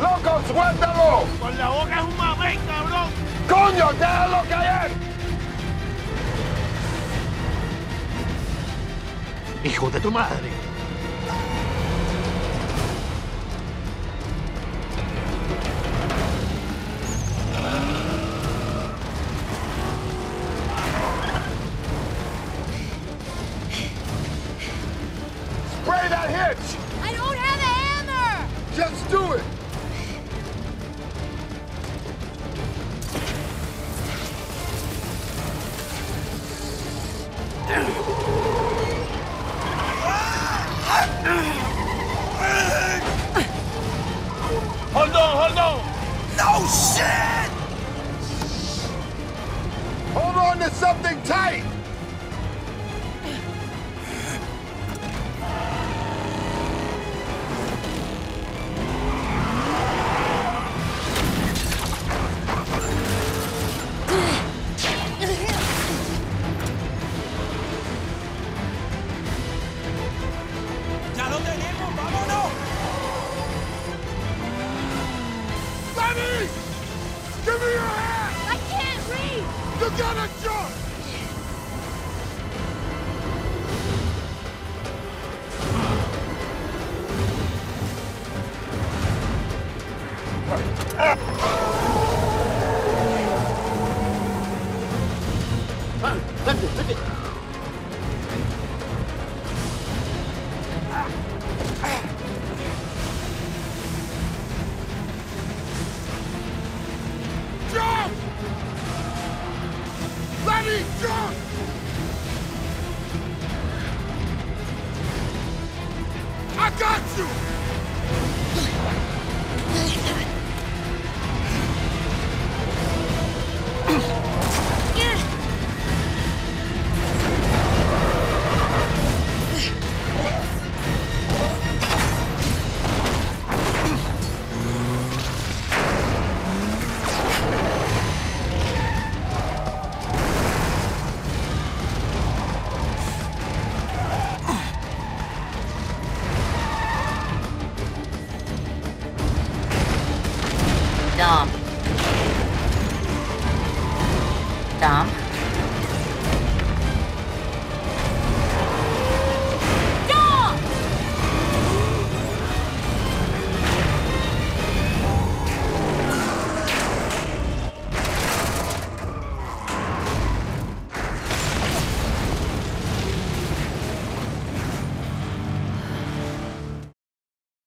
¡Loco, suéltalo! Con la boca es un mamey, cabrón. ¡Coño, déjalo caer! Hijo de tu madre. Hitch! I don't have a hammer! Just do it! Hold on, hold on. No shit! Hold on to something tight! Gotta jump! Jump! Letty, jump! I got you! Dom. Dom?